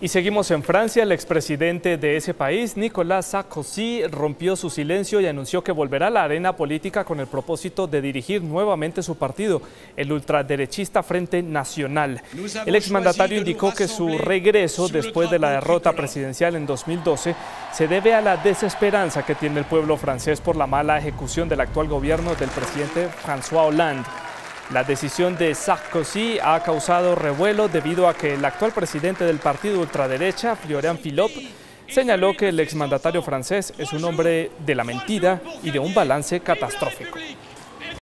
Y seguimos en Francia. El expresidente de ese país, Nicolas Sarkozy, rompió su silencio y anunció que volverá a la arena política con el propósito de dirigir nuevamente su partido, el ultraderechista Frente Nacional. El exmandatario indicó que su regreso después de la derrota presidencial en 2012 se debe a la desesperanza que tiene el pueblo francés por la mala ejecución del actual gobierno del presidente François Hollande. La decisión de Sarkozy ha causado revuelo debido a que el actual presidente del partido ultraderecha, Florian Philippe, señaló que el exmandatario francés es un hombre de la mentira y de un balance catastrófico.